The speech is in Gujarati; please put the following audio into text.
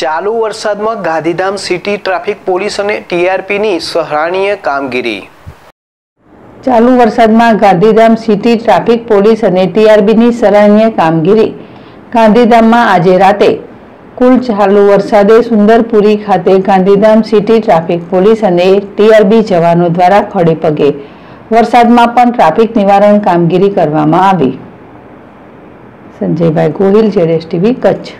ચાલુ વરસાદમાં ગાંધીધામ સિટી ટ્રાફિક પોલીસ અને ટીઆરપીની સરાહનીય કામગીરી. ચાલુ વરસાદમાં ગાંધીધામ સિટી ટ્રાફિક પોલીસ અને ટીઆરબીની સરાહનીય કામગીરી. ગાંધીધામમાં આજે રાતે કુલ ચાલુ વરસાદે સુંદરપુરી ખાતે ગાંધીધામ સિટી ટ્રાફિક પોલીસ અને ટીઆરબી જવાનો દ્વારા ખડે પગે વરસાદમાં પણ ટ્રાફિક નિવારણ કામગીરી કરવામાં આવી. સંજયભાઈ ગોહિલ, જેડેશ ટીવી, કચ્છ.